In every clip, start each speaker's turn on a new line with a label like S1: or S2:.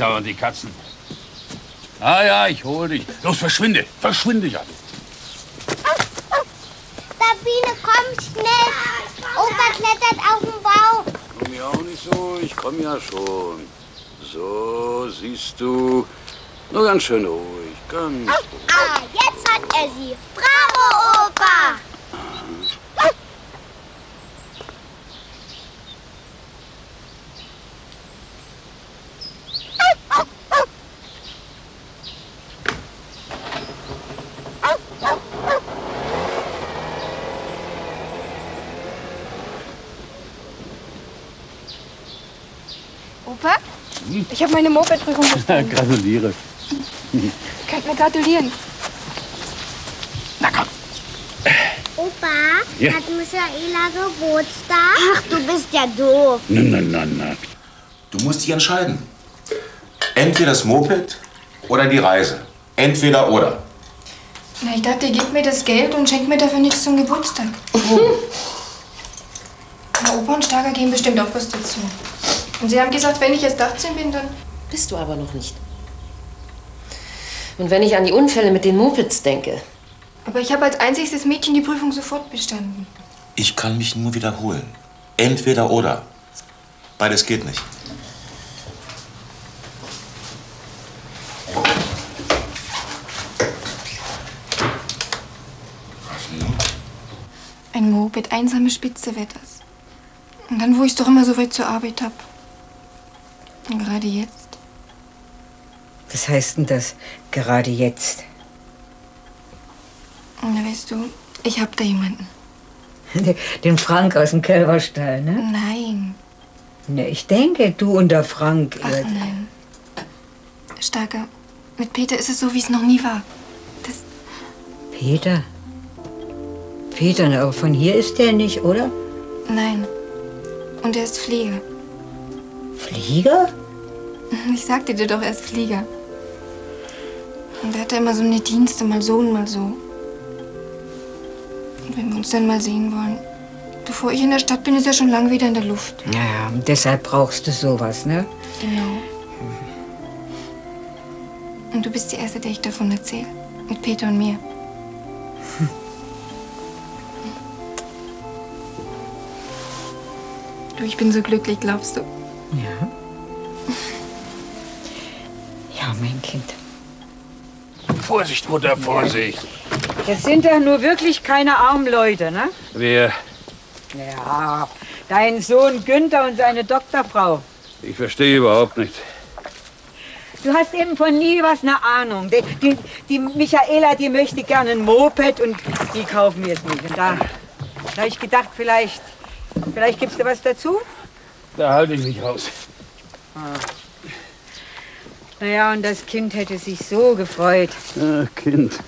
S1: dauernd die Katzen. Ah ja, ich hol dich. Los, verschwinde. Verschwinde ja.
S2: Sabine, komm schnell. Opa klettert auf den Baum.
S1: Komm ja auch nicht so. Ich komm ja schon. So, siehst du. Nur ganz schön ruhig. Ganz ruhig.
S2: Ah, jetzt hat er sie. Bravo, Opa.
S3: Opa? Ich habe meine Mopedprüfung bestanden.
S1: Gratuliere.
S3: Könnt mir gratulieren.
S2: Opa,
S1: Ja.
S2: hat Michaela Geburtstag? Ach, du bist ja doof.
S1: Na, na, na, na.
S4: Du musst dich entscheiden. Entweder das Moped oder die Reise. Entweder oder.
S3: Na, ich dachte, ihr gebt mir das Geld und schenkt mir dafür nichts zum Geburtstag. Na, Opa und Starker geben bestimmt auch was dazu. Und sie haben gesagt, wenn ich erst 18 bin, dann...
S5: Bist du aber noch nicht. Und wenn ich an die Unfälle mit den Mopeds denke,
S3: Aber ich habe als einziges Mädchen die Prüfung sofort bestanden.
S4: Ich kann mich nur wiederholen. Entweder oder. Beides geht nicht.
S3: Ein Moped, einsame Spitze wird das. Und dann, wo ich doch immer so weit zur Arbeit hab. Und gerade jetzt.
S6: Was heißt denn das gerade jetzt?
S3: Da weißt du, ich hab da jemanden.
S6: Den Frank aus dem Kälberstall, ne?
S3: Nein.
S6: Ne, ich denke, du und der Frank.
S3: Ach
S6: ihr-
S3: nein. Starker, mit Peter ist es so, wie es noch nie war.
S6: Peter. Peter, na, aber von hier ist der nicht, oder?
S3: Nein. Und er ist Flieger.
S6: Flieger?
S3: Ich sagte dir doch, er ist Flieger. Und er hatte immer so eine Dienste, mal so und mal so. Und wenn wir uns dann mal sehen wollen. Bevor ich in der Stadt bin, ist er schon lange wieder in der Luft.
S6: Naja, und deshalb brauchst du sowas, ne?
S3: Genau. Und du bist die Erste, der ich davon erzähle. Mit Peter und mir. Du, ich bin so glücklich, glaubst du?
S6: Ja. Mein Kind.
S1: Vorsicht, Mutter, Vorsicht.
S6: Das sind ja nur wirklich keine armen Leute, ne?
S1: Wer?
S6: Ja, dein Sohn Günther und seine Doktorfrau.
S1: Ich verstehe überhaupt nicht.
S6: Du hast eben von nie was eine Ahnung. Die, die, die Michaela, die möchte gerne ein Moped und die kaufen wir es nicht. Und da, da habe ich gedacht, vielleicht, vielleicht gibst du was dazu?
S1: Da halte ich mich raus.
S6: Naja, und das Kind hätte sich so gefreut.
S1: Ach, Kind.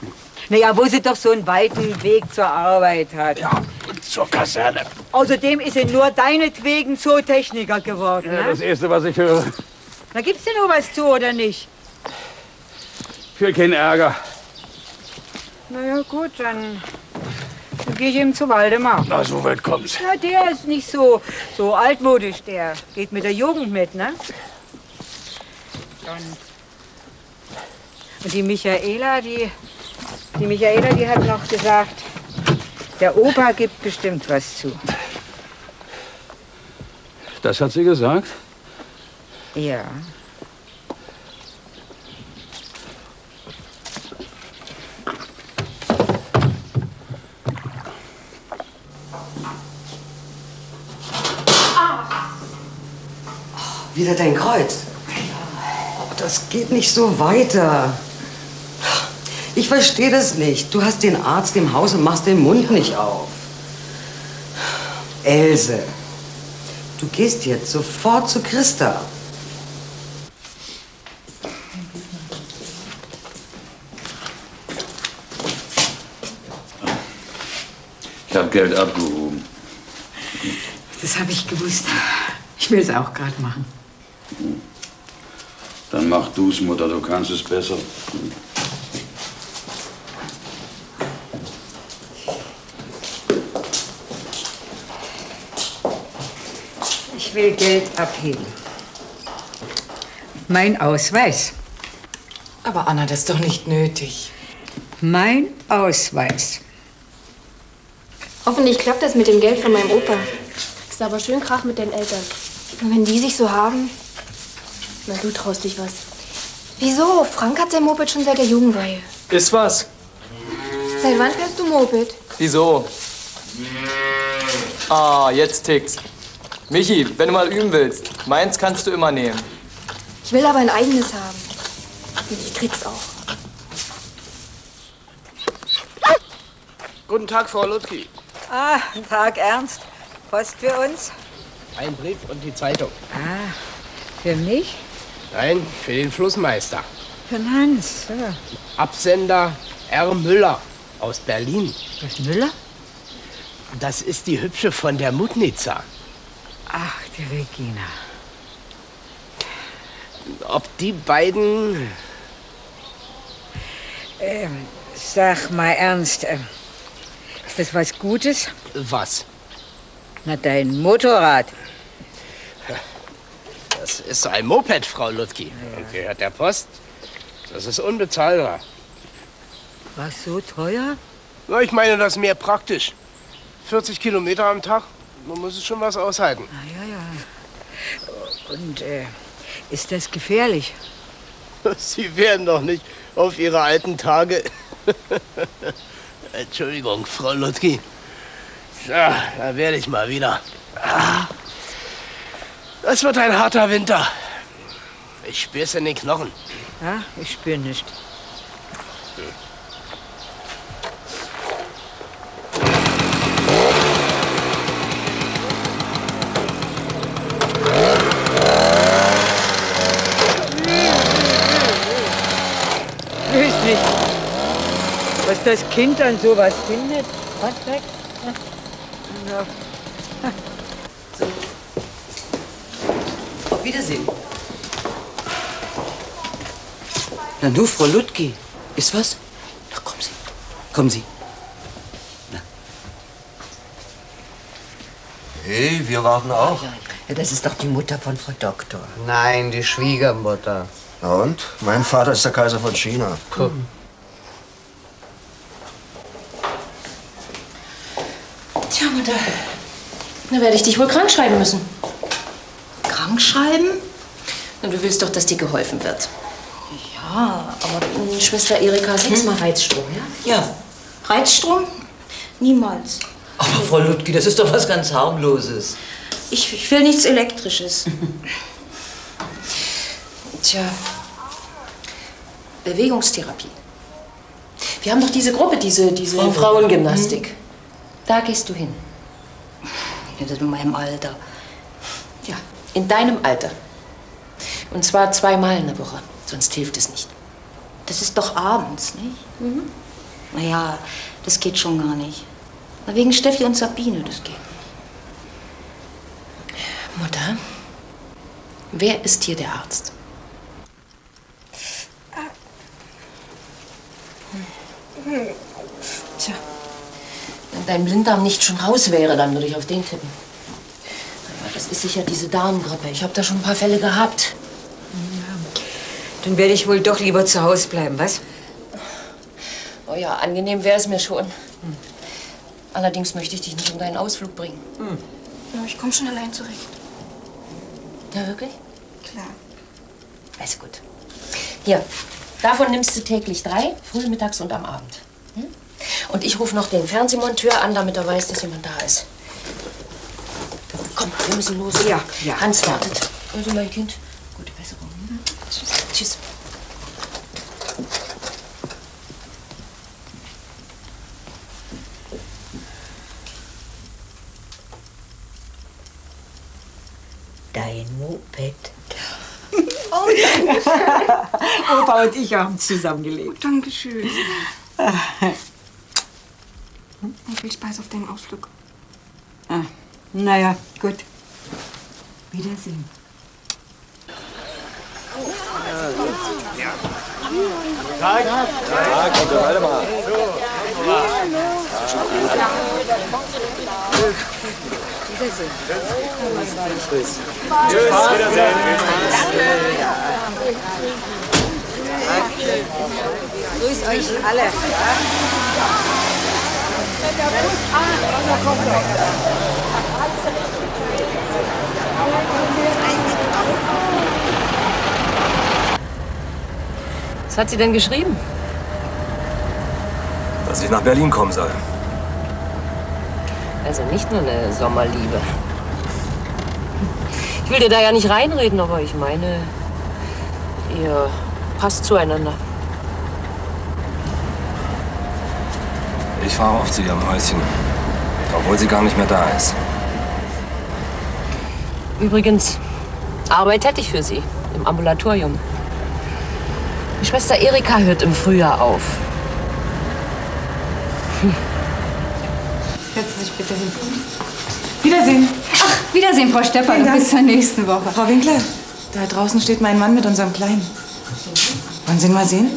S6: Naja, wo sie doch so einen weiten Weg zur Arbeit hat. Ja,
S1: und zur Kaserne.
S6: Außerdem ist sie nur deinetwegen Zootechniker geworden.
S1: Ja,
S6: ne?
S1: das Erste, was ich höre.
S6: Da gibt's dir nur was zu, oder nicht?
S1: Für keinen Ärger.
S6: Naja, gut, dann, dann gehe ich eben zu Waldemar.
S1: Na, so weit kommt's.
S6: Ja, der ist nicht so, so altmodisch, der geht mit der Jugend mit, ne? Und, und die Michaela, die, die Michaela, die hat noch gesagt, der Opa gibt bestimmt was zu.
S1: Das hat sie gesagt?
S6: Ja.
S7: Wieder dein Kreuz. Das geht nicht so weiter. Ich verstehe das nicht. Du hast den Arzt im Haus und machst den Mund nicht auf. Else, du gehst jetzt sofort zu Christa.
S1: Ich habe Geld abgehoben.
S6: Das habe ich gewusst. Ich will es auch gerade machen.
S1: Dann mach du's, Mutter, du kannst es besser.
S6: Ich will Geld abheben. Mein Ausweis.
S8: Aber Anna, das ist doch nicht nötig.
S6: Mein Ausweis.
S3: Hoffentlich klappt das mit dem Geld von meinem Opa.
S9: Ist aber schön Krach mit den Eltern.
S3: Und wenn die sich so haben.
S9: Na, du traust dich was.
S3: Wieso? Frank hat sein Moped schon seit der Jugendweihe.
S10: Ist was?
S3: Seit wann fährst du Moped?
S10: Wieso? Ah, jetzt tickt's. Michi, wenn du mal üben willst, meins kannst du immer nehmen.
S3: Ich will aber ein eigenes haben. Und ich krieg's auch.
S11: Guten Tag, Frau Lutki.
S6: Ah, Tag Ernst. Post für uns?
S11: Ein Brief und die Zeitung.
S6: Ah, für mich?
S11: Nein, für den Flussmeister.
S6: Für den Hans. So.
S11: Absender R. Müller aus Berlin.
S6: Was, Müller?
S11: Das ist die Hübsche von der Mutnitzer.
S6: Ach, die Regina.
S11: Ob die beiden...
S6: Ähm, sag mal ernst, äh, ist das was Gutes?
S11: Was?
S6: Na, dein Motorrad.
S11: Das ist ein Moped, Frau Lutki. Und gehört der Post. Das ist unbezahlbar.
S6: Was so teuer?
S11: Na, ich meine, das ist mehr praktisch. 40 Kilometer am Tag, man muss es schon was aushalten.
S6: Ah, ja, ja. Und äh, ist das gefährlich?
S11: Sie werden doch nicht auf Ihre alten Tage... Entschuldigung, Frau Lutki. Ja, da werde ich mal wieder. Ah. Das wird ein harter Winter. Ich spür's in den Knochen.
S6: Ja, ich spür nicht. Ich weiß nicht, was das Kind an sowas findet. Was weg? Ja.
S7: Auf Wiedersehen. Na du, Frau Lutki. Ist was? Na, kommen Sie. Kommen Sie.
S12: Hey, wir warten auch.
S7: Ja, das ist doch die Mutter von Frau Doktor.
S12: Nein, die Schwiegermutter. Na und? Mein Vater ist der Kaiser von China.
S5: Tja, Mutter. Da werde ich dich wohl krank schreiben müssen.
S8: Krank schreiben?
S5: Na, du willst doch, dass dir geholfen wird.
S8: Ja, aber.
S5: Hm, Schwester Erika, setz mal Reizstrom, ja?
S8: Ja. Reizstrom? Niemals.
S7: Aber Frau Lutki, das ist doch was ganz harmloses.
S8: Ich, ich will nichts Elektrisches.
S5: Tja. Bewegungstherapie. Wir haben doch diese Gruppe, diese, diese
S8: Frauen-
S5: Frauengymnastik. Da gehst du hin.
S8: Ja, in meinem Alter.
S5: Ja, in deinem Alter. Und zwar zweimal in der Woche. Sonst hilft es nicht.
S8: Das ist doch abends, nicht?
S5: Mhm.
S8: Naja, das geht schon gar nicht. Na, wegen Steffi und Sabine, das geht.
S5: Mutter, wer ist hier der Arzt? Tja, wenn dein Blinddarm nicht schon raus wäre, dann würde ich auf den tippen. Das ist sicher diese Darmgrippe. Ich habe da schon ein paar Fälle gehabt.
S6: Dann werde ich wohl doch lieber zu Hause bleiben, was?
S5: Oh ja, angenehm wäre es mir schon. Allerdings möchte ich dich nicht um deinen Ausflug bringen.
S3: Ja, ich komme schon allein zurecht.
S5: Ja, wirklich?
S3: Klar.
S5: Also gut. Hier, davon nimmst du täglich drei, früh, mittags und am Abend. Hm? Und ich rufe noch den Fernsehmonteur an, damit er weiß, dass jemand da ist. Komm, wir müssen los.
S6: Ja, ja.
S5: Hans wartet. Also, mein Kind, gute Besserung. hm? Tschüss. Tschüss.
S6: dein Moped.
S3: Oh,
S6: Opa und ich haben zusammengelebt.
S3: Dankeschön. Und viel Spaß auf deinem Ausflug.
S6: Naja, gut. Wiedersehen.
S13: Tag. Tag, Onkel Waldemar.
S6: Wiedersehen.
S13: Tschüss, Wiedersehen.
S6: Grüß euch alle.
S5: Was hat sie denn geschrieben?
S14: Dass ich nach Berlin kommen soll.
S5: Also nicht nur eine Sommerliebe. Ich will dir da ja nicht reinreden, aber ich meine, ihr passt zueinander.
S14: Ich fahre oft zu ihrem Häuschen. Obwohl sie gar nicht mehr da ist.
S5: Übrigens, Arbeit hätte ich für sie im Ambulatorium. Die Schwester Erika hört im Frühjahr auf.
S3: Setzen Sie sich bitte hin. Wiedersehen. Ach, Wiedersehen, Frau Stephan. Bis zur nächsten Woche.
S15: Frau Winkler, da draußen steht mein Mann mit unserem Kleinen. Wollen Sie ihn mal sehen?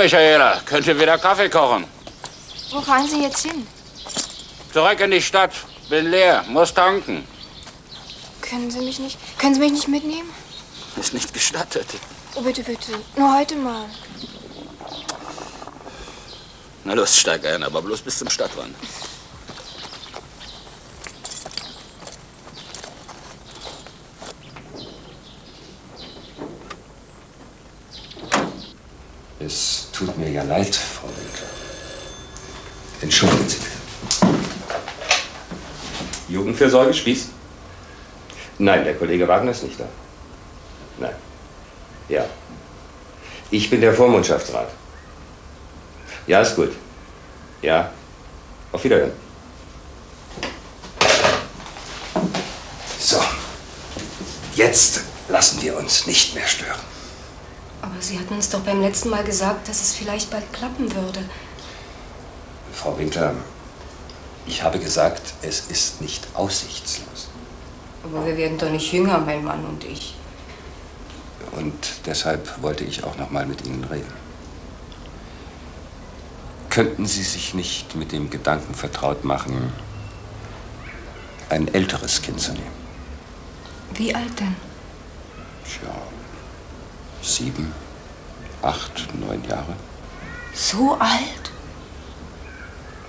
S1: Michaela, könnt ihr wieder Kaffee kochen?
S3: Wo fahren Sie jetzt hin?
S1: Zurück in die Stadt. Bin leer, muss tanken.
S3: Können Sie mich nicht, können Sie mich nicht mitnehmen?
S1: Ist nicht gestattet.
S3: Oh, bitte, bitte. Nur heute mal.
S1: Na los, steig ein, aber bloß bis zum Stadtrand.
S4: Ja leid, Frau Winkler. Entschuldigen Sie bitte.
S16: Jugendfürsorge, Spieß? Nein, der Kollege Wagner ist nicht da. Nein. Ja. Ich bin der Vormundschaftsrat. Ja, ist gut. Ja. Auf Wiederhören.
S4: So. Jetzt lassen wir uns nicht mehr stören.
S8: Aber Sie hatten uns doch beim letzten Mal gesagt, dass es vielleicht bald klappen würde.
S4: Frau Winkler, ich habe gesagt, es ist nicht aussichtslos.
S8: Aber wir werden doch nicht jünger, mein Mann und ich.
S4: Und deshalb wollte ich auch noch mal mit Ihnen reden. Könnten Sie sich nicht mit dem Gedanken vertraut machen, ein älteres Kind zu nehmen?
S8: Wie alt denn?
S4: Tja, sieben, acht, neun Jahre.
S8: So alt?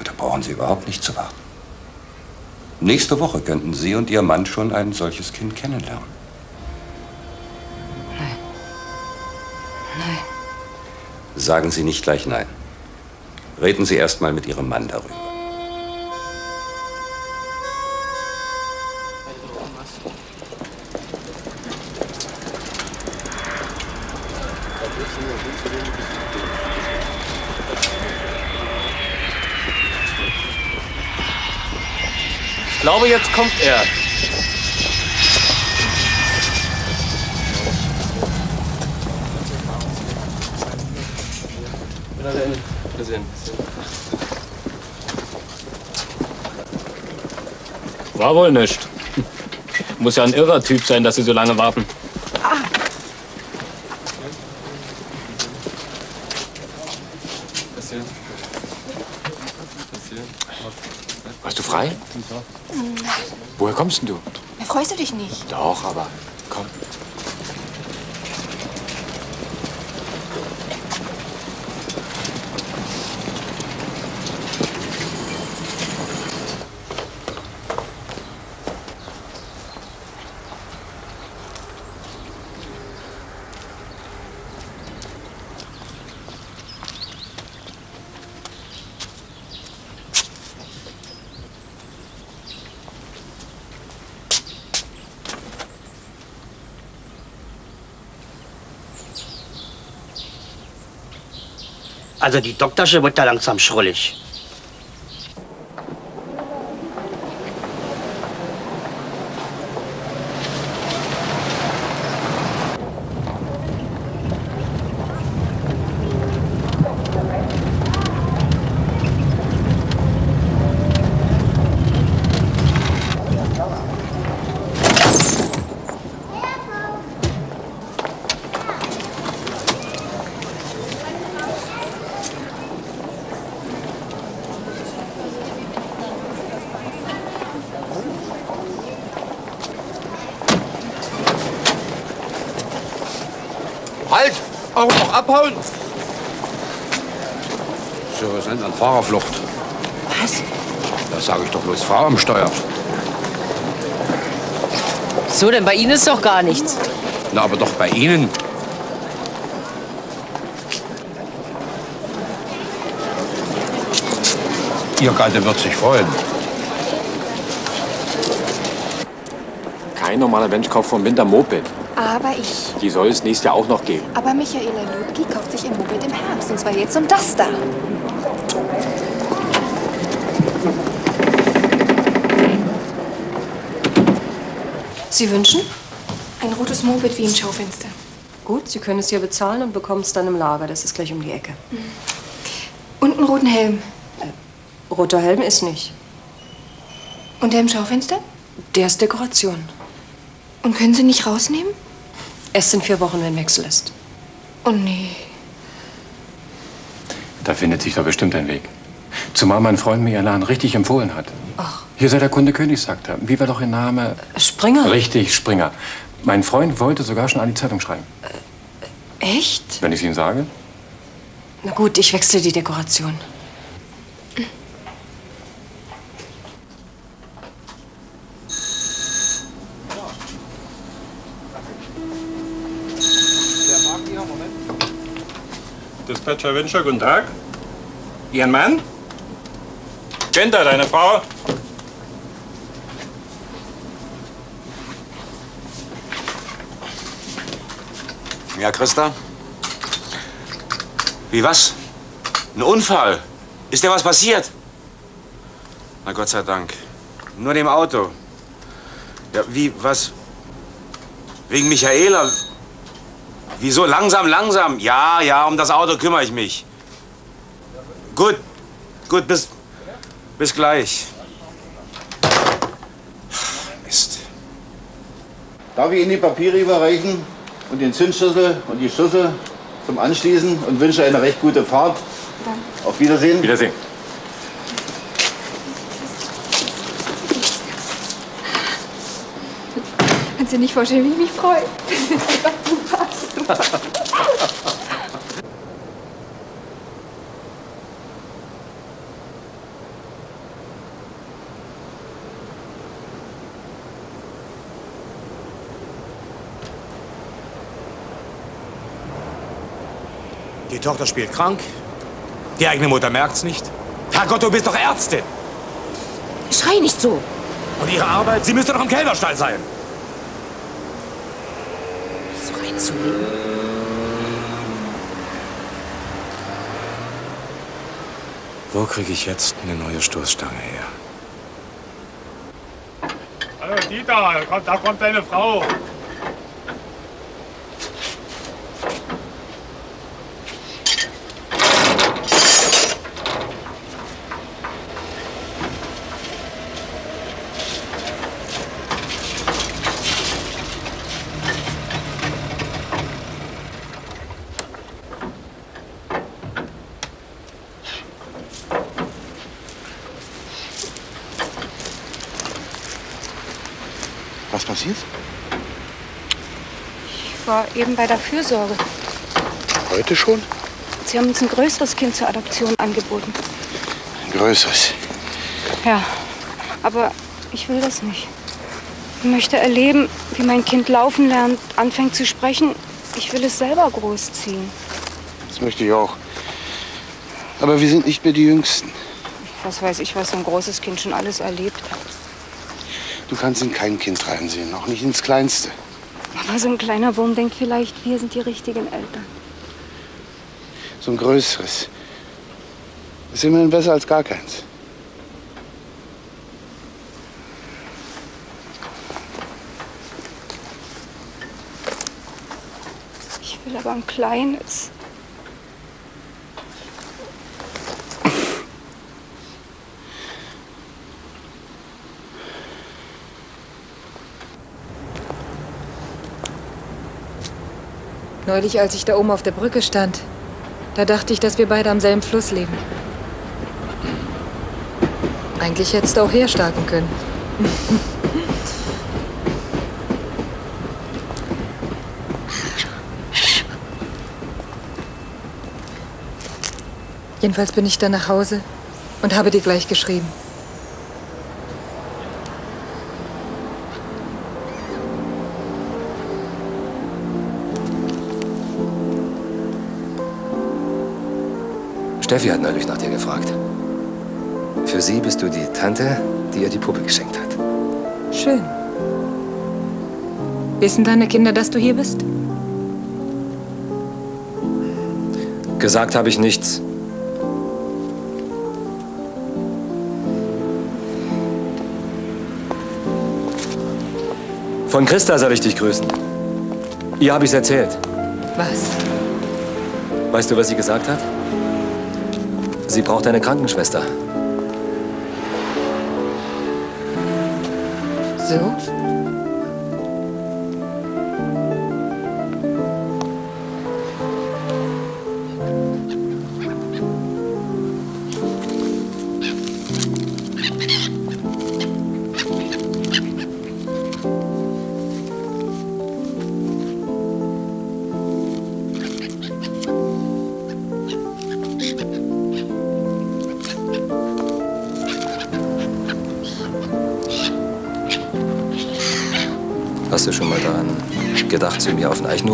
S4: Da brauchen Sie überhaupt nicht zu warten. Nächste Woche könnten Sie und Ihr Mann schon ein solches Kind kennenlernen.
S8: Nein.
S4: Sagen Sie nicht gleich nein. Reden Sie erst mal mit Ihrem Mann darüber.
S10: Glaube, jetzt kommt er. War wohl nicht. Muss ja ein irrer Typ sein, dass Sie so lange warten.
S17: Kommst denn du?
S3: Na, freust du dich nicht?
S17: Doch, aber komm.
S18: Also die Doktorsche wird da langsam schrullig.
S1: Halt! Abhauen! So, wir sind an Fahrerflucht.
S5: Was?
S1: Da sage ich doch bloß Frau am Steuer.
S5: So, denn bei Ihnen ist doch gar nichts.
S1: Na, aber doch bei Ihnen. Ihr Gatte wird sich freuen.
S17: Kein normaler Mensch kauft vom Winter Moped.
S3: Aber ich.
S17: Die soll es nächstes Jahr auch noch geben.
S3: Aber Michaela Ludwig kauft sich ihr Moped im Herbst. Und zwar jetzt um das da.
S5: Sie wünschen?
S3: Ein rotes Moped wie im Schaufenster.
S5: Gut, Sie können es hier bezahlen und bekommen es dann im Lager. Das ist gleich um die Ecke.
S3: Und einen roten Helm.
S5: Roter Helm ist nicht.
S3: Und der im Schaufenster?
S5: Der ist Dekoration.
S3: Und können Sie nicht rausnehmen?
S5: Erst in vier Wochen, wenn Wechsel ist.
S3: Oh nee.
S17: Da findet sich doch bestimmt ein Weg. Zumal mein Freund mir Ihr Laden richtig empfohlen hat.
S5: Ach.
S17: Hier sei der Kunde König, sagt er. Wie war doch Ihr Name?
S5: Springer.
S17: Richtig, Springer. Mein Freund wollte sogar schon an die Zeitung schreiben.
S5: Echt?
S17: Wenn ich es Ihnen sage?
S5: Na gut, ich wechsle die Dekoration.
S19: Dispatcher Wünscher, guten Tag. Ihren Mann? Kennt deine Frau?
S20: Ja, Christa? Wie was? Ein Unfall? Ist dir was passiert? Na Gott sei Dank. Nur dem Auto. Ja, wie, was? Wegen Michaela? Wieso langsam, langsam? Ja, ja, um das Auto kümmere ich mich. Gut, gut, bis, bis gleich. Mist.
S12: Darf ich Ihnen die Papiere überreichen und den Zündschlüssel und die Schlüssel zum Anschließen und wünsche eine recht gute Fahrt. Auf Wiedersehen.
S17: Wiedersehen.
S3: Kannst dir nicht vorstellen, wie ich mich freue.
S20: Die Tochter spielt krank. Die eigene Mutter merkt's nicht. Herrgott, du bist doch Ärztin.
S5: Schrei nicht so.
S20: Und Ihre Arbeit? Sie müsste doch im Kälberstall sein. Wo kriege ich jetzt eine neue Stoßstange her?
S10: Hallo Dieter, da kommt deine Frau.
S21: War eben bei der Fürsorge.
S22: Heute schon?
S21: Sie haben uns ein größeres Kind zur Adoption angeboten.
S22: Ein größeres.
S21: Ja, aber ich will das nicht. Ich möchte erleben, wie mein Kind laufen lernt, anfängt zu sprechen. Ich will es selber großziehen.
S22: Das möchte ich auch. Aber wir sind nicht mehr die Jüngsten.
S21: Was weiß ich, was so ein großes Kind schon alles erlebt hat.
S22: Du kannst in kein Kind reinsehen, auch nicht ins Kleinste.
S21: Aber so ein kleiner Wurm denkt vielleicht, wir sind die richtigen Eltern.
S22: So ein größeres. Ist immerhin besser als gar keins.
S21: Ich will aber ein kleines.
S23: Neulich, als ich da oben auf der Brücke stand, da dachte ich, dass wir beide am selben Fluss leben. Eigentlich hättest du auch herstarten können. Jedenfalls bin ich dann nach Hause und habe dir gleich geschrieben.
S14: Steffi hat neulich nach dir gefragt. Für sie bist du die Tante, die ihr die Puppe geschenkt hat.
S23: Schön. Wissen deine Kinder, dass du hier bist?
S14: Gesagt habe ich nichts. Von Christa soll ich dich grüßen. Ihr habe ich's erzählt.
S23: Was?
S14: Weißt du, was sie gesagt hat? Sie braucht eine Krankenschwester.
S23: So?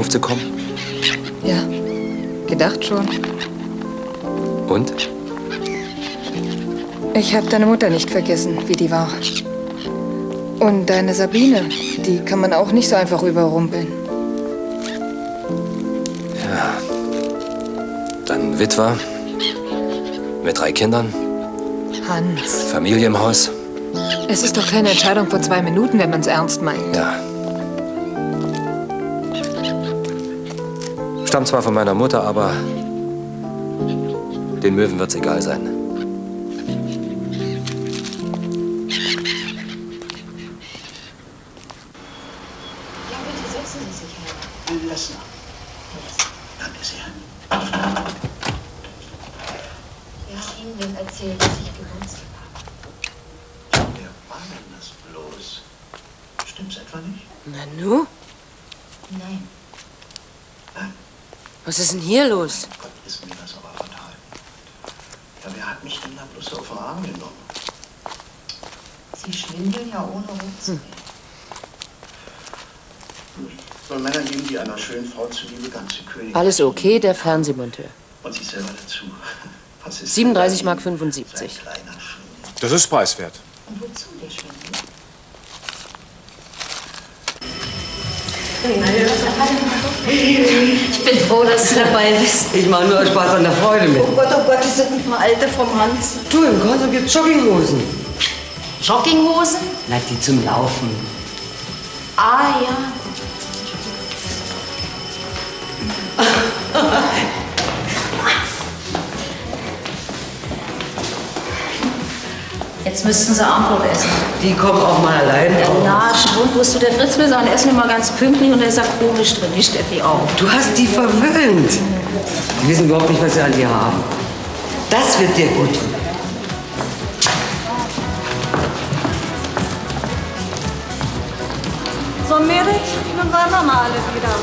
S14: Zu kommen?
S23: Ja. Gedacht schon.
S14: Und?
S23: Ich habe deine Mutter nicht vergessen, wie die war. Und deine Sabine, die kann man auch nicht so einfach überrumpeln.
S14: Ja. Dann Witwer. Mit drei Kindern.
S23: Hans,
S14: Familie im Haus.
S23: es ist doch keine Entscheidung vor zwei Minuten, wenn man es ernst meint.
S14: Ja. Stammt zwar von meiner Mutter, aber den Möwen wird's egal sein.
S24: Denn
S5: los?
S25: Gott, ist mir das aber fatal. Ja, wer hat mich denn da bloß so auf den Arm genommen?
S24: Sie schwindeln ja ohne Ruhe.
S25: So Männer geben die einer schönen Frau zuliebe ganze Könige.
S5: Alles okay, der Fernsehmonteur.
S25: Und sich selber dazu. Was ist
S5: 37 Mark 75.
S20: Das ist preiswert.
S24: Und wozu der Schwindel?
S7: Ich bin froh, dass du dabei bist. Ich mache nur Spaß an der Freude mit.
S24: Oh Gott, oh Gott, die sind ein paar alte vom Hans.
S7: Du, im Konsum gibt's Jogginghosen.
S8: Jogginghosen?
S7: Na, die zum Laufen.
S8: Ah ja. Jetzt müssten sie Armbrot essen.
S7: Die kommen auch mal allein
S8: Ja,
S7: raus.
S8: na, schon, wo du der Fritz will sagen, essen immer ganz pünktlich und der ist ja komisch drin, die Steffi auch.
S7: Du hast die verwöhnt. Die wissen überhaupt nicht, was sie an dir haben. Das wird dir gut.
S26: So, Mädels, nun wollen wir mal alle wieder.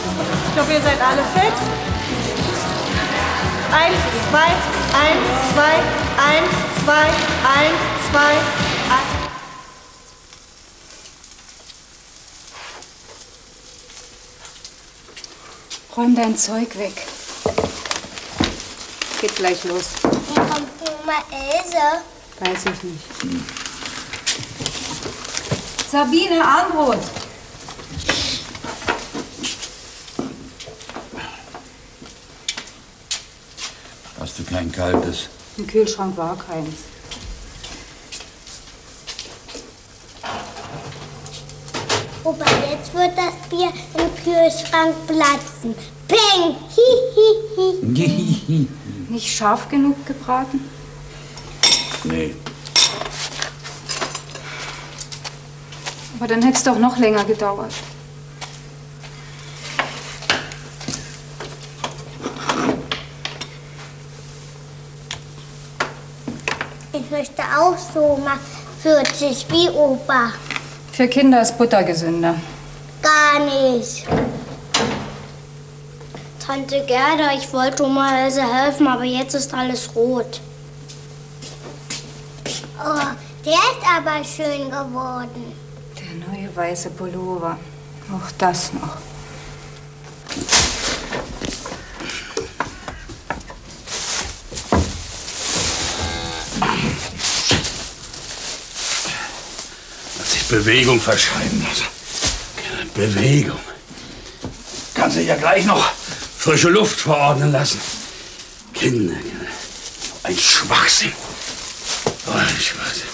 S26: Ich glaube, ihr seid alle fit. Eins, zwei, eins, zwei, eins, zwei, eins, zwei, eins.
S21: Räum dein Zeug weg. Geht gleich los.
S2: Wann kommt Oma Else?
S21: Weiß ich nicht. Sabine, Armbrot.
S1: Hast du kein kaltes?
S21: Im Kühlschrank war keins.
S2: Opa, jetzt wird das Bier im Kühlschrank platzen. Peng! Hi, hi, hi.
S21: Nicht scharf genug gebraten?
S1: nee.
S21: Aber dann hätte es doch noch länger gedauert.
S2: Ich möchte auch so mal 40 wie Opa.
S21: Für Kinder ist Butter gesünder.
S2: Gar nicht. Tante Gerda, ich wollte Oma Else helfen, aber jetzt ist alles rot. Oh, der ist aber schön geworden.
S21: Der neue weiße Pullover. Auch das noch.
S1: Bewegung verschreiben lassen. Bewegung. Kann sich ja gleich noch frische Luft verordnen lassen. Kinder, Kinder. ein Schwachsinn. Oh, ein Schwachsinn.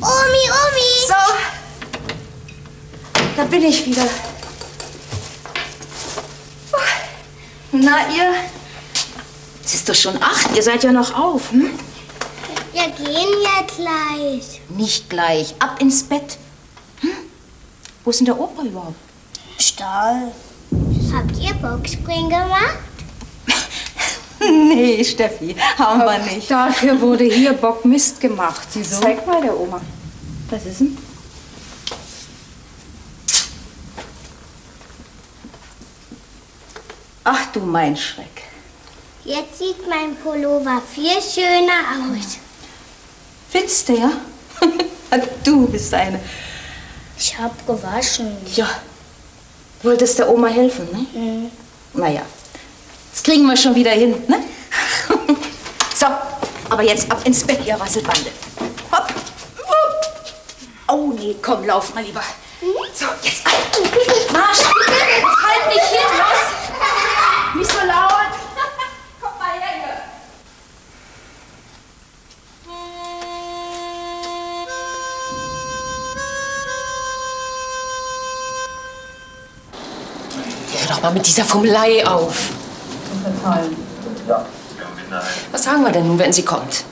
S2: Omi, Omi!
S8: So. Da bin ich wieder. Na, ihr? Es ist doch schon acht, ihr seid ja noch auf, hm?
S2: Wir gehen ja gleich.
S8: Nicht gleich, ab ins Bett. Hm? Wo ist denn der Opa überhaupt?
S2: Stall. Habt ihr Boxspringen gemacht?
S8: nee, Steffi, haben wir nicht.
S21: Dafür wurde hier Bock Mist gemacht.
S8: Wieso?
S21: Zeig mal der Oma.
S8: Was ist denn? Ach du mein Schreck.
S2: Jetzt sieht mein Pullover viel schöner aus.
S8: Findest du, ja? du bist eine.
S2: Ich hab gewaschen.
S8: Ja. Wolltest der Oma helfen, ne?
S2: Mhm.
S8: Naja, das kriegen wir schon wieder hin, ne? so, aber jetzt ab ins Bett, ihr Rasselbande. Hopp. Oh nee, komm, lauf mal lieber. So, jetzt ab. Marsch. Halt nicht hier, los. Mal
S5: mit dieser Fummelei auf. Was sagen wir denn nun, wenn sie kommt?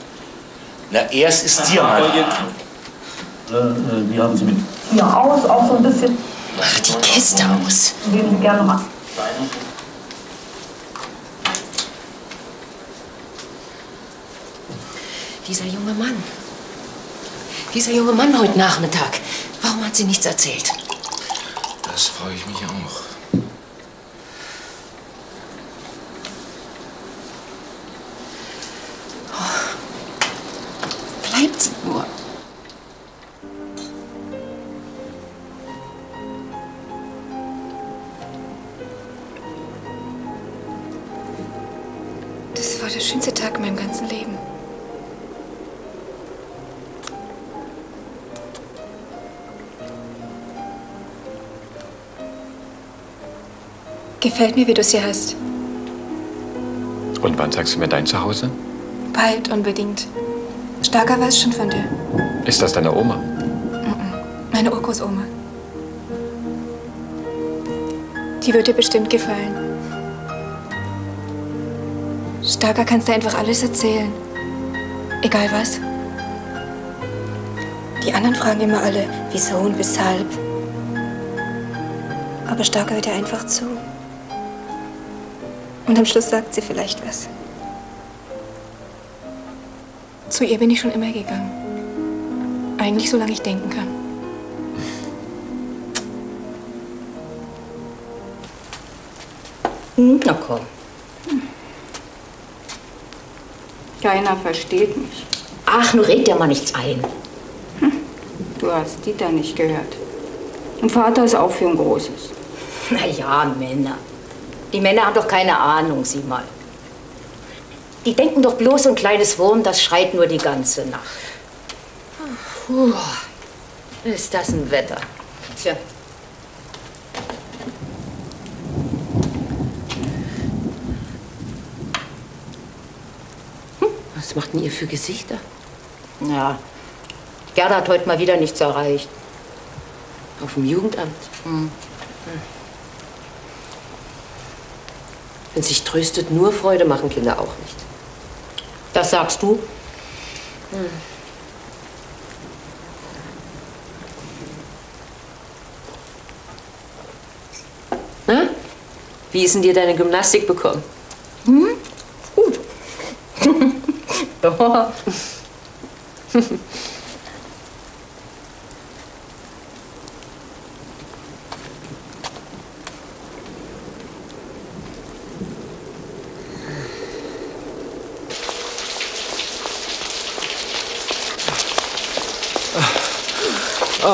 S27: Na, erst ist dir mal.
S28: Wie haben Sie mit
S5: Ja, aus, auch so ein bisschen. Mach die Kiste aus.
S28: Geben Sie gerne mal.
S5: Dieser junge Mann. Dieser junge Mann heute Nachmittag. Warum hat sie nichts erzählt?
S3: Das freue ich mich auch.
S17: Gefällt mir, wie du es hier hast. Und wann sagst du mir dein Zuhause?
S3: Bald, unbedingt. Starker weiß schon von dir.
S17: Ist das deine Oma?
S3: Meine Urgroßoma. Die wird dir bestimmt gefallen. Starker kannst du einfach alles erzählen. Egal was. Die anderen fragen immer alle, wieso und weshalb. Aber Starker hört dir einfach zu. Und am Schluss sagt sie vielleicht was. Zu ihr bin ich schon immer gegangen. Eigentlich solange ich denken kann.
S5: Na komm.
S3: Keiner versteht mich.
S5: Ach, nun red dir mal nichts ein.
S3: Du hast Dieter nicht gehört. Und Vater ist auch für ein Großes.
S5: Na ja, Männer. Die Männer haben doch keine Ahnung, sieh mal. Die denken doch bloß, so ein kleines Wurm, das schreit nur die ganze Nacht. Puh, ist das ein Wetter. Tja. Hm, Was macht denn ihr für Gesichter? Ja, Gerda hat heute mal wieder nichts erreicht. Auf dem Jugendamt. Hm. Wenn sich tröstet, nur Freude machen Kinder auch nicht. Das sagst du? Hm. Na? Wie ist denn dir deine Gymnastik bekommen? Hm? Gut. Doch.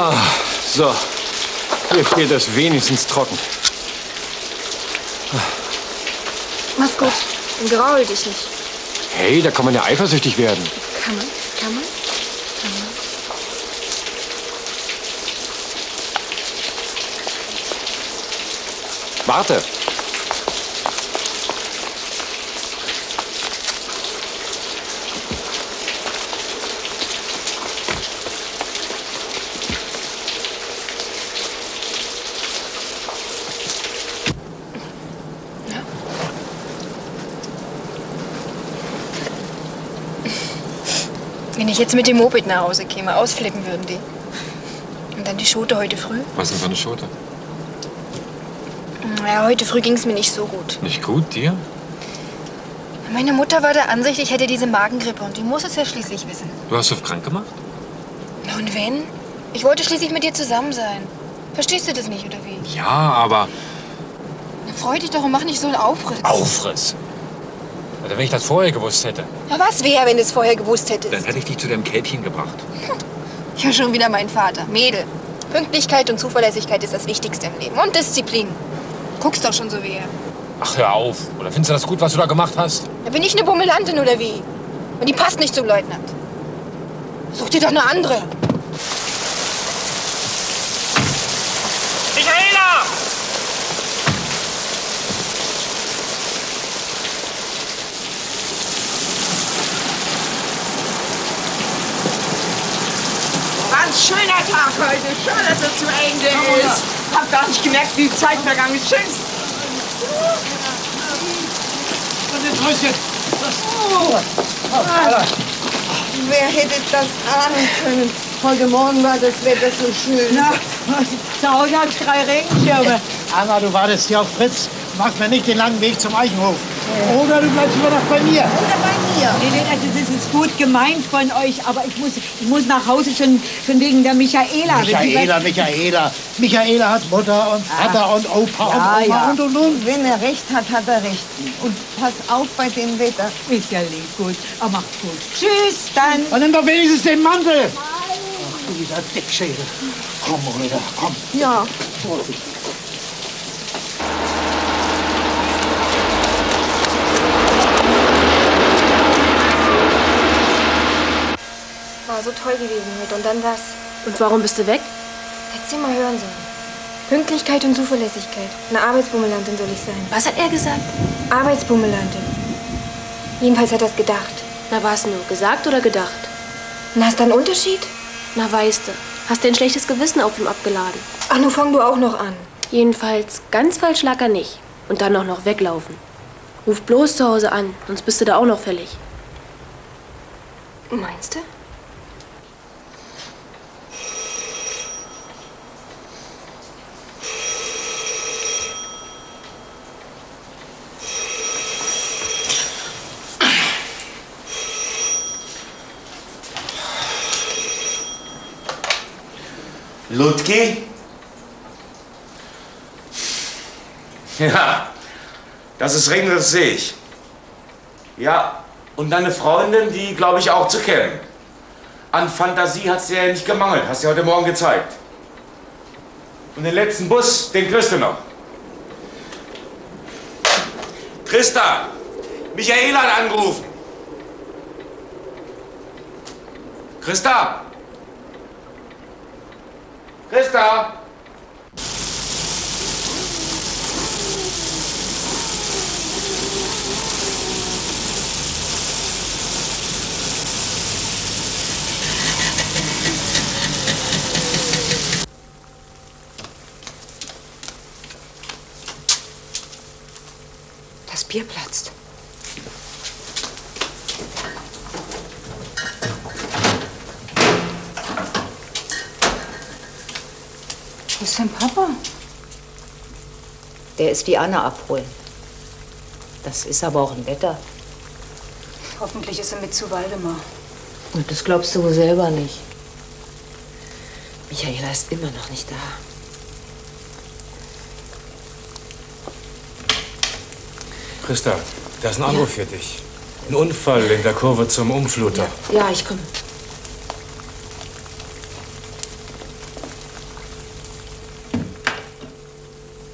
S17: Ah, so. Hier steht es wenigstens trocken.
S3: Mach's gut. Und graul dich nicht.
S17: Hey, da kann man ja eifersüchtig werden.
S3: Kann man? Kann man? Kann man?
S17: Warte.
S3: Jetzt mit dem Moped nach Hause käme, ausflippen würden die. Und dann die Schote heute früh.
S17: Was ist denn für eine Schote?
S3: Ja, heute früh ging's mir nicht so gut.
S17: Nicht gut, dir?
S3: Meine Mutter war der Ansicht, ich hätte diese Magengrippe und die muss es ja schließlich wissen.
S17: Du hast auf krank gemacht?
S3: Na Und wenn? Ich wollte schließlich mit dir zusammen sein. Verstehst du das nicht, oder wie?
S17: Ja, aber
S3: Na, freu dich doch und mach nicht so einen Aufriss.
S17: Aufriss. Oder wenn ich das vorher gewusst hätte,
S3: Na, was wäre, wenn du es vorher gewusst hättest?
S17: dann hätte ich dich zu deinem Kälbchen gebracht.
S3: Ja, schon wieder mein Vater. Mädel. Pünktlichkeit und Zuverlässigkeit ist das Wichtigste im Leben. Und Disziplin. Guckst doch schon so wie er.
S17: Ach, hör auf. Oder findest du das gut, was du da gemacht hast?
S3: Da bin ich eine Bummelantin oder wie? Und die passt nicht zum Leutnant. Such dir doch eine andere.
S24: Tag heute. Schön, dass er zu Ende ist. Hab gar nicht gemerkt, wie die Zeit vergangen ist. Schön. Oh. Ah, Wer hätte das ahnen können? Heute Morgen war das Wetter so schön.
S6: Na, zu Hause habe ich drei Regenschirme. Anna, du wartest hier auf Fritz. Mach mir nicht den langen Weg zum Eichenhof. Oder du bleibst über Nacht bei mir.
S24: Oder bei mir.
S6: Nee, nee, also das ist gut gemeint von euch, aber ich muss, ich muss nach Hause schon, schon wegen der Michaela. Michaela, Michaela. Michaela hat Mutter und Vater und Opa
S24: Ah. Ja,
S6: und Oma
S24: ja.
S6: und und und.
S24: Wenn er recht hat, hat er recht. Und pass auf bei dem Wetter.
S6: Ist ja lieb, gut. Aber macht gut.
S24: Tschüss, dann.
S6: Und nimm doch wenigstens den Mantel. Ach, du dieser Dickschädel. Komm, Röder, komm.
S24: Ja.
S6: Vorsicht.
S3: War so toll gewesen heute. Und dann was?
S5: Und warum bist du weg?
S3: Hättest sie mal hören sollen. Pünktlichkeit und Zuverlässigkeit. Eine Arbeitsbummelantin soll ich sein.
S5: Was hat er gesagt?
S3: Arbeitsbummelantin. Jedenfalls hat er es gedacht.
S9: Na was nur, gesagt oder gedacht?
S3: Na, ist da ein Unterschied?
S9: Na weißt du, hast du ein schlechtes Gewissen auf ihm abgeladen.
S3: Ach, nun fang du auch noch an.
S9: Jedenfalls, ganz falsch lag er nicht. Und dann auch noch weglaufen. Ruf bloß zu Hause an, sonst bist du da auch noch fällig.
S3: Meinst du?
S20: Ludki? Ja, dass es regnet, das sehe ich. Ja, und deine Freundin, die glaube ich auch zu kennen. An Fantasie hat es dir ja nicht gemangelt, hast du heute Morgen gezeigt. Und den letzten Bus, den kriegst du noch. Christa, Michaela hat angerufen. Christa! Christa!
S29: Das Bier platzt.
S3: Wo ist denn Papa?
S29: Der ist die Anna abholen. Das ist aber auch ein Wetter.
S3: Hoffentlich ist er mit zu Waldemar.
S5: Und das glaubst du wohl selber nicht. Michaela ist immer noch nicht da.
S17: Christa, da ist ein Anruf für dich. Ein Unfall in der Kurve zum Umfluter.
S5: Ja, ich komme.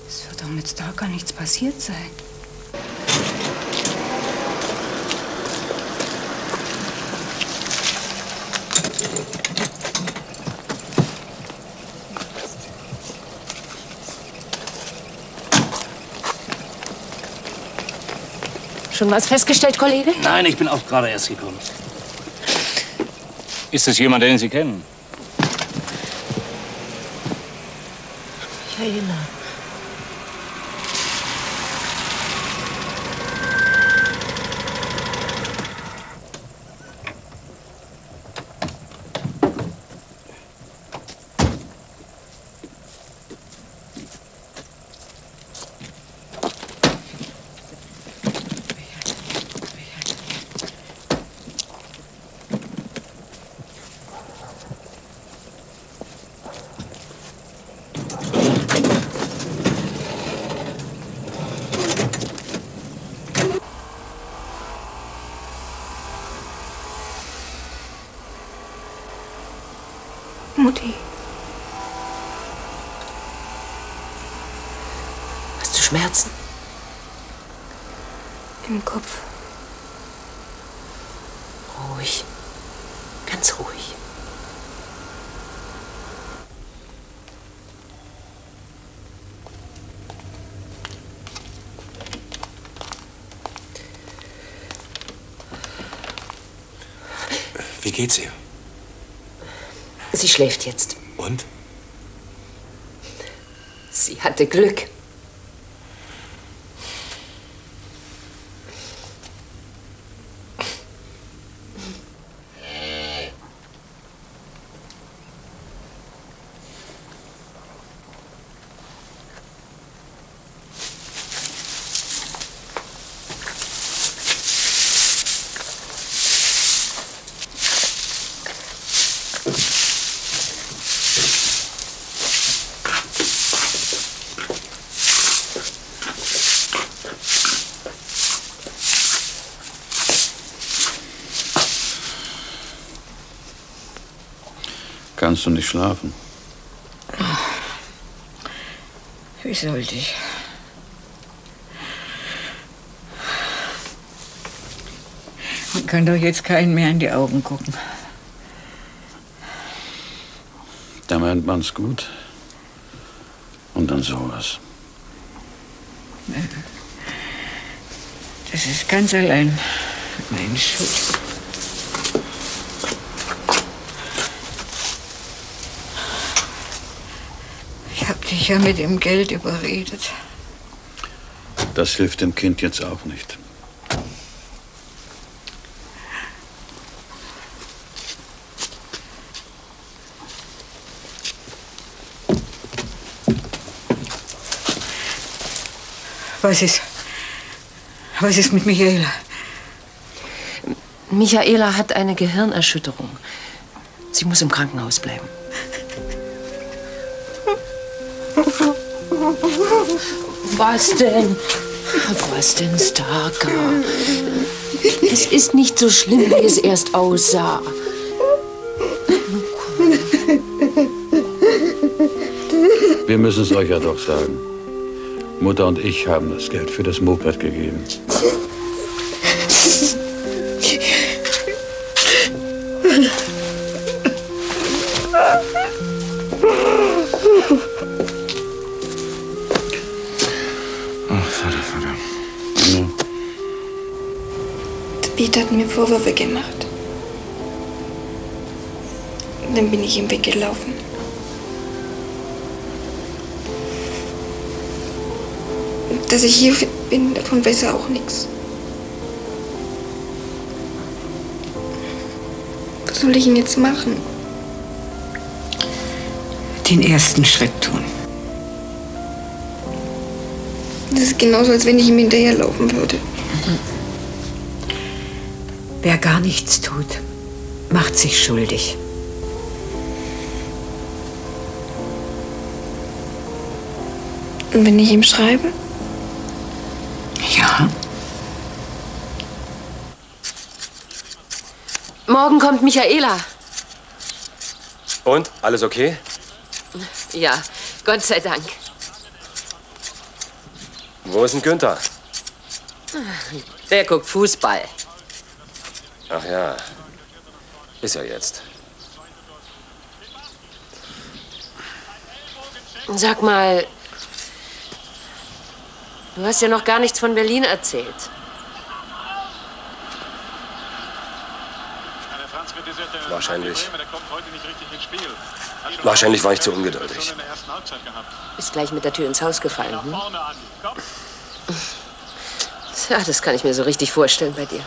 S3: Es wird doch mit Nichts passiert sein.
S5: Schon was festgestellt, Kollege?
S11: Nein, ich bin auch gerade erst gekommen.
S30: Ist es jemand, den Sie kennen?
S5: Michaela.
S3: Mutti.
S5: Hast du Schmerzen?
S3: Im Kopf.
S5: Ruhig. Ganz ruhig.
S17: Wie geht's ihr?
S5: Sie schläft jetzt.
S17: Und?
S5: Sie hatte Glück.
S1: Kannst du nicht schlafen?
S6: Wie sollte ich? Man kann doch jetzt keinen mehr in die Augen gucken.
S1: Da meint man's gut. Und dann sowas.
S6: Das ist ganz allein Mensch. Ich ja mit dem Geld überredet.
S1: Das hilft dem Kind jetzt auch nicht.
S6: Was ist. Was ist mit Michaela?
S5: Michaela hat eine Gehirnerschütterung. Sie muss im Krankenhaus bleiben. Was denn? Was denn, Starker? Es ist nicht so schlimm, wie es erst aussah.
S1: Wir müssen es euch ja doch sagen. Mutter und ich haben das Geld für das Moped gegeben.
S3: Peter hat mir Vorwürfe gemacht. Dann bin ich ihm weggelaufen. Dass ich hier bin, davon weiß er auch nichts. Was soll ich ihn jetzt machen?
S6: Den ersten Schritt tun.
S3: Das ist genauso, als wenn ich ihm hinterherlaufen würde.
S6: Wer gar nichts tut, macht sich schuldig.
S3: Und wenn ich ihm schreibe?
S6: Ja.
S5: Morgen kommt Michaela.
S14: Und? Alles okay?
S5: Ja, Gott sei Dank.
S14: Wo ist denn Günther?
S5: Der guckt Fußball.
S14: Ach ja. Ist er jetzt.
S5: Sag mal, du hast ja noch gar nichts von Berlin erzählt.
S14: Wahrscheinlich. Wahrscheinlich war ich zu ungeduldig.
S5: Ist gleich mit der Tür ins Haus gefallen. Hm? Tja, das kann ich mir so richtig vorstellen bei dir.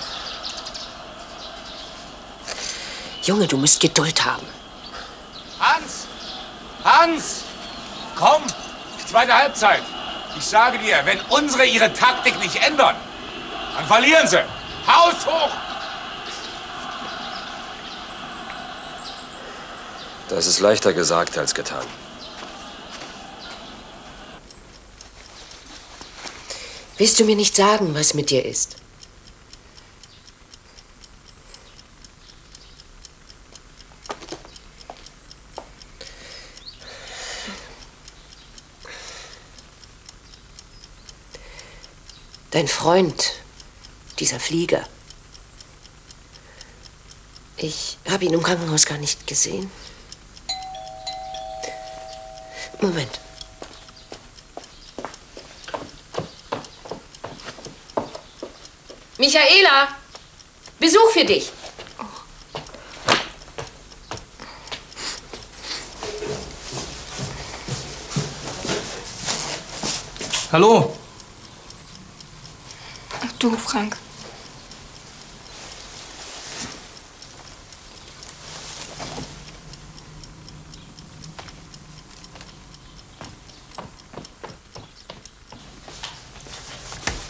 S5: Junge, du musst Geduld haben.
S20: Hans! Hans! Komm! Zweite Halbzeit. Ich sage dir, wenn unsere ihre Taktik nicht ändern, dann verlieren sie. Haus hoch!
S14: Das ist leichter gesagt als getan.
S5: Willst du mir nicht sagen, was mit dir ist? Dein Freund, dieser Flieger. Ich habe ihn im Krankenhaus gar nicht gesehen. Moment. Michaela, Besuch für dich.
S11: Hallo?
S3: Du, Frank.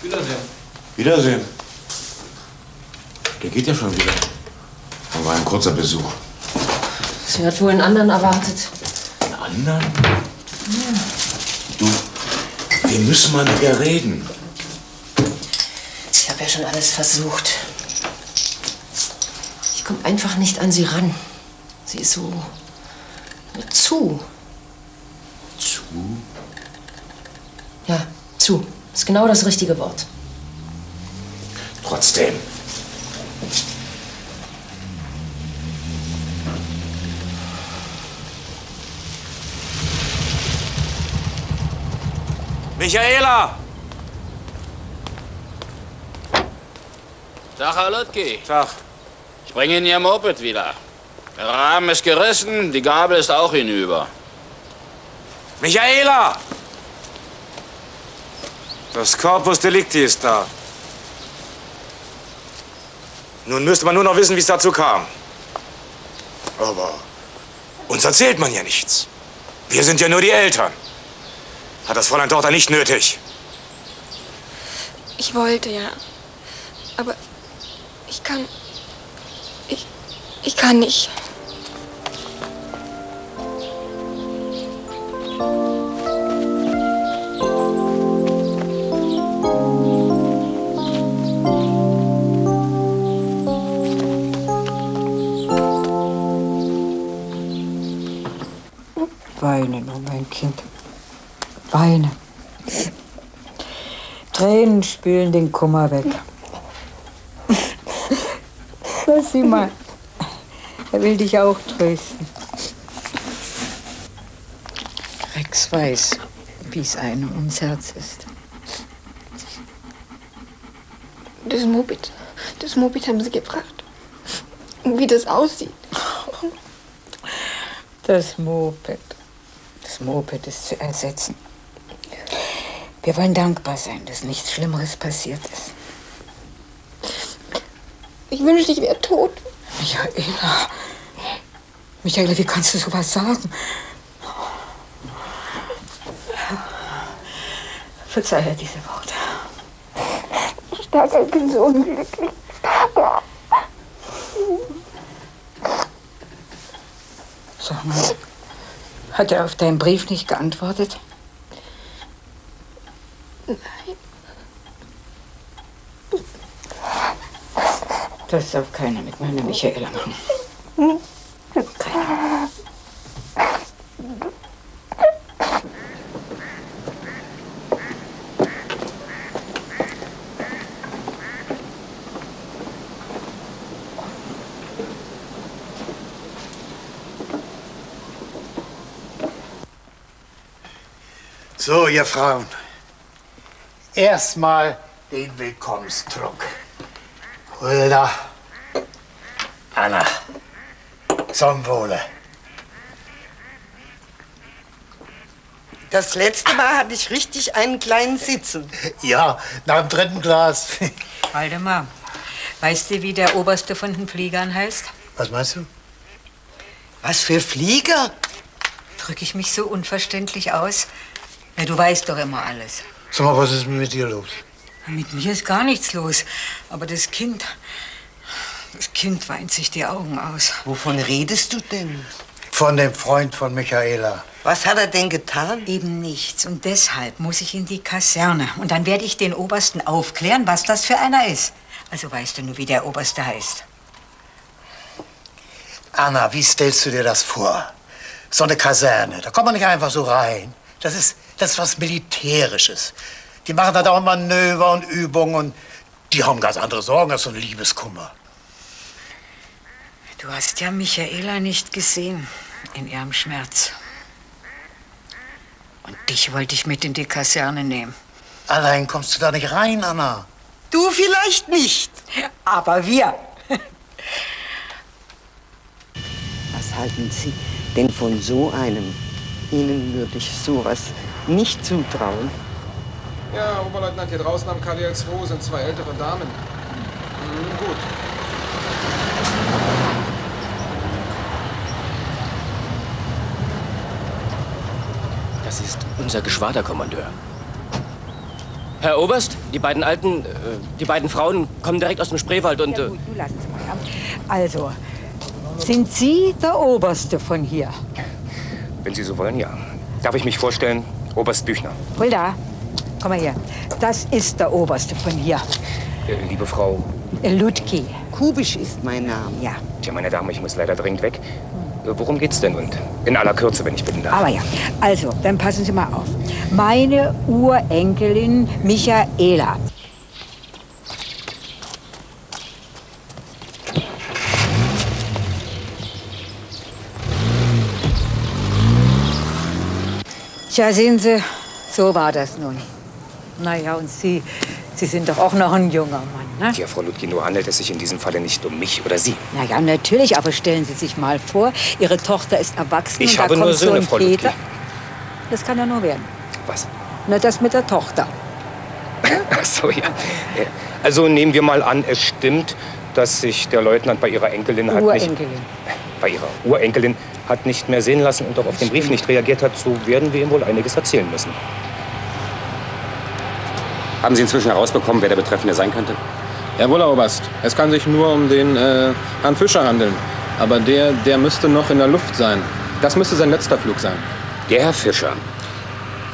S4: Wiedersehen. Wiedersehen. Der geht ja schon wieder. Das war ein kurzer Besuch.
S5: Sie hat wohl einen anderen erwartet.
S4: Einen anderen? Du, wir müssen mal mit ihr reden.
S5: Ich habe ja schon alles versucht. Ich komme einfach nicht an sie ran. Sie ist so nur zu.
S4: Zu?
S5: Ja, zu. Ist genau das richtige Wort.
S4: Trotzdem.
S31: Michaela!
S32: Tag, Herr Lutki. Tag. Ich bringe Ihnen Ihr Moped wieder. Der Rahmen ist gerissen, die Gabel ist auch hinüber.
S20: Michaela! Das Corpus Delicti ist da. Nun müsste man nur noch wissen, wie es dazu kam. Aber uns erzählt man ja nichts. Wir sind ja nur die Eltern. Hat das Fräulein Tochter nicht nötig.
S3: Ich wollte ja. Aber ich kann. Ich. Ich kann nicht.
S6: Weine nur, mein Kind. Weine. Tränen spülen den Kummer weg. Lass sie mal. Er will dich auch trösten. Rex weiß, wie es einem ums Herz ist.
S3: Das Moped. Das Moped haben sie gebracht. Und wie das aussieht.
S6: Das Moped. Das Moped ist zu ersetzen. Wir wollen dankbar sein, dass nichts Schlimmeres passiert ist.
S3: Ich wünschte, ich wäre tot.
S6: Michaela. Michaela, wie kannst du sowas sagen? Verzeihe diese Worte.
S3: Starker, ich bin so unglücklich. Starker.
S6: Sag mal, hat er auf deinen Brief nicht geantwortet? Das darf keiner mit meiner Michaela machen.
S33: So, ihr Frauen. Erstmal den Willkommenstrunk. Hulda. Anna. Zum Wohle.
S24: Das letzte Mal hatte ich richtig einen kleinen Sitzen.
S33: Ja, nach dem dritten Glas.
S6: Waldemar, weißt du, wie der Oberste von den Fliegern heißt?
S33: Was meinst du?
S24: Was für Flieger?
S6: Drücke ich mich so unverständlich aus? Ja, du weißt doch immer alles.
S33: Sag mal, was ist mit dir los?
S6: Mit mir ist gar nichts los. Aber das Kind. Das Kind weint sich die Augen aus.
S24: Wovon redest du denn?
S33: Von dem Freund von Michaela.
S24: Was hat er denn getan?
S6: Eben nichts. Und deshalb muss ich in die Kaserne. Und dann werde ich den Obersten aufklären, was das für einer ist. Also weißt du nur, wie der Oberste heißt.
S33: Anna, wie stellst du dir das vor? So eine Kaserne, da kommt man nicht einfach so rein. Das ist, das ist was Militärisches. Die machen da dauernd Manöver und Übungen und die haben ganz andere Sorgen als so ein Liebeskummer.
S6: Du hast ja Michaela nicht gesehen in ihrem Schmerz. Und dich wollte ich mit in die Kaserne nehmen.
S33: Allein kommst du da nicht rein, Anna.
S24: Du vielleicht nicht.
S6: Aber wir.
S24: Was halten Sie denn von so einem? Ihnen würde ich sowas nicht zutrauen.
S14: Ja, Oberleutnant, hier draußen am KDL 2 sind zwei ältere Damen. Hm, gut.
S34: Das ist unser Geschwaderkommandeur. Herr Oberst, die beiden Alten, äh, die beiden Frauen kommen direkt aus dem Spreewald und... Äh,
S6: Du lass es mal. Ja. Also, sind Sie der Oberste von hier?
S34: wenn Sie so wollen, ja. Darf ich mich vorstellen? Oberst Büchner.
S6: Hulda, komm mal her. Das ist der Oberste von hier.
S34: Äh, liebe Frau...
S6: Ludki.
S24: Kubisch ist mein Name.
S6: Ja.
S34: Tja, meine Dame, ich muss leider dringend weg. Äh, worum geht's denn? Und in aller Kürze, wenn ich bitten darf.
S6: Aber ja, also, dann passen Sie mal auf. Meine Urenkelin Michaela. Tja, sehen Sie, so war das nun. Naja, und Sie, Sie sind doch auch noch ein junger Mann. Ne?
S34: Ja, Frau Ludwig, nur handelt es sich in diesem Falle nicht um mich oder Sie.
S6: Na ja, natürlich, aber stellen Sie sich mal vor, Ihre Tochter ist erwachsen
S34: Ich
S6: und da
S34: habe
S6: kommt
S34: nur
S6: so
S34: Söhne,
S6: ein
S34: Frau
S6: Peter. Das kann ja nur werden.
S34: Was?
S6: Na, das mit der Tochter.
S34: Ach so, ja. Äh, Also nehmen wir mal an, es stimmt, dass sich der Leutnant bei ihrer Enkelin hat nicht,
S6: Urenkelin.
S34: bei ihrer Urenkelin hat nicht mehr sehen lassen und auch auf den Brief nicht reagiert hat, so werden wir ihm wohl einiges erzählen müssen.
S35: Haben Sie inzwischen herausbekommen, wer der Betreffende sein könnte?
S19: Jawohl, Herr Oberst. Es kann sich nur um den äh, Herrn Fischer handeln. Aber der, der müsste noch in der Luft sein. Das müsste sein letzter Flug sein.
S35: Der Herr Fischer.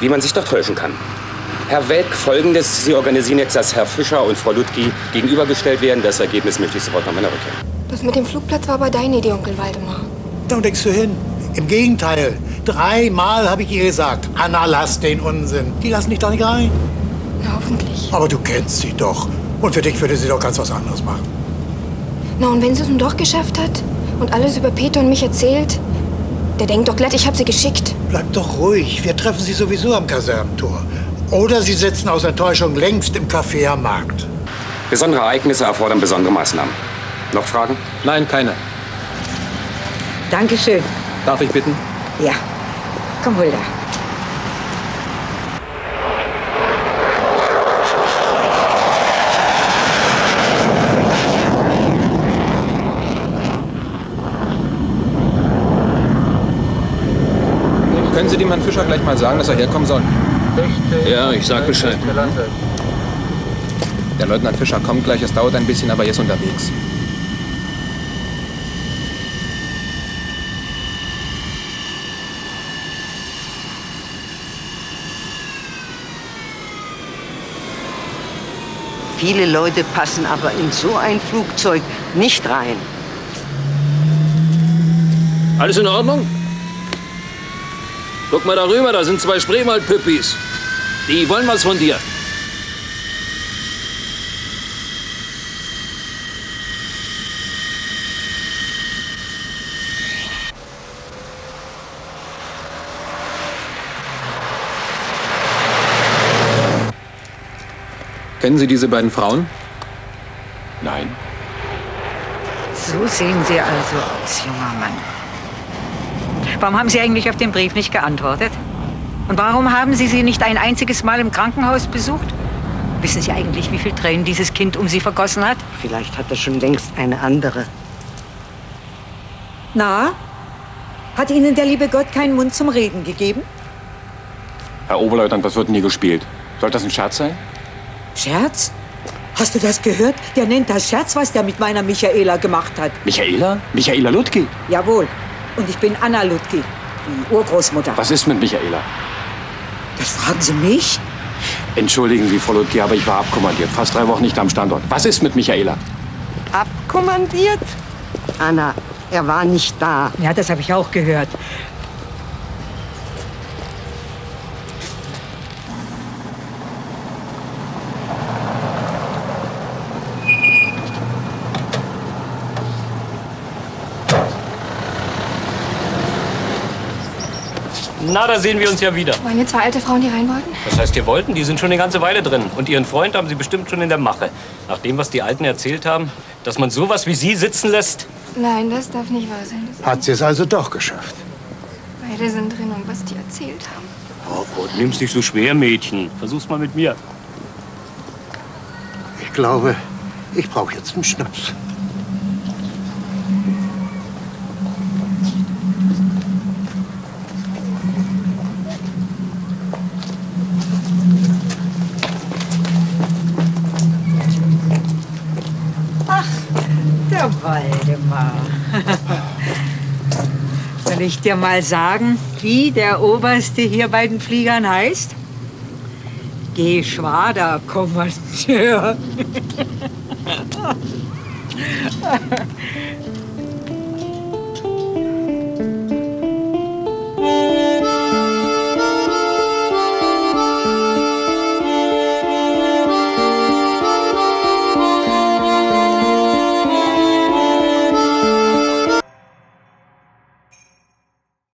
S35: Wie man sich doch täuschen kann. Herr Welk, folgendes. Sie organisieren jetzt, dass Herr Fischer und Frau Ludki gegenübergestellt werden. Das Ergebnis möchte ich sofort nach meiner Rückkehr.
S3: Das mit dem Flugplatz war aber deine Idee, Onkel Waldemar.
S33: Da denkst du hin. Im Gegenteil. Dreimal habe ich ihr gesagt, Anna, lass den Unsinn. Die lassen dich doch nicht rein.
S3: Na, hoffentlich.
S33: Aber du kennst sie doch. Und für dich würde sie doch ganz was anderes machen.
S3: Na, und wenn sie es nun doch geschafft hat und alles über Peter und mich erzählt, der denkt doch glatt, ich habe sie geschickt.
S33: Bleib doch ruhig. Wir treffen sie sowieso am Kasernentor. Oder sie sitzen aus Enttäuschung längst im Café am Markt.
S35: Besondere Ereignisse erfordern besondere Maßnahmen. Noch Fragen?
S19: Nein, keine.
S6: Dankeschön.
S19: Darf ich bitten?
S6: Ja. Komm, Hulda.
S19: Sie dem Herrn Fischer gleich mal sagen, dass er herkommen soll?
S1: Ja, ich sag Bescheid.
S19: Der Leutnant Fischer kommt gleich. Es dauert ein bisschen, aber er ist unterwegs.
S24: Viele Leute passen aber in so ein Flugzeug nicht rein.
S1: Alles in Ordnung? Guck mal darüber, da sind zwei Spreewaldpüppis. Die wollen was von dir.
S19: Kennen Sie diese beiden Frauen?
S1: Nein.
S6: So sehen Sie also aus, junger Mann. Warum haben Sie eigentlich auf den Brief nicht geantwortet? Und warum haben Sie sie nicht ein einziges Mal im Krankenhaus besucht? Wissen Sie eigentlich, wie viel Tränen dieses Kind um Sie vergossen hat?
S24: Vielleicht hat er schon längst eine andere.
S6: Na? Hat Ihnen der liebe Gott keinen Mund zum Reden gegeben?
S17: Herr Oberleutnant, was wird denn hier gespielt? Soll das ein Scherz sein?
S6: Scherz? Hast du das gehört? Der nennt das Scherz, was der mit meiner Michaela gemacht hat.
S17: Michaela? Michaela Ludki?
S6: Jawohl. Und ich bin Anna Ludki, die Urgroßmutter.
S17: Was ist mit Michaela?
S6: Das fragen Sie mich?
S17: Entschuldigen Sie, Frau Ludki, aber ich war abkommandiert. Fast drei Wochen nicht am Standort. Was ist mit Michaela?
S24: Abkommandiert? Anna, er war nicht da.
S6: Ja, das habe ich auch gehört.
S34: Na, da sehen wir uns ja wieder.
S3: Waren wir zwei alte Frauen, die rein wollten?
S34: Das heißt, ihr wollten? Die sind schon eine ganze Weile drin. Und ihren Freund haben sie bestimmt schon in der Mache. Nach dem, was die Alten erzählt haben, dass man sowas wie sie sitzen lässt.
S3: Nein, das darf nicht wahr sein. Das
S33: Hat sie es also doch geschafft.
S3: beide sind drin und was die erzählt haben.
S34: Oh Gott, nimm's nicht so schwer, Mädchen. Versuch's mal mit mir.
S33: Ich glaube, ich brauche jetzt einen Schnaps.
S6: Ich dir mal sagen, wie der Oberste hier bei den Fliegern heißt? Geschwaderkommandeur.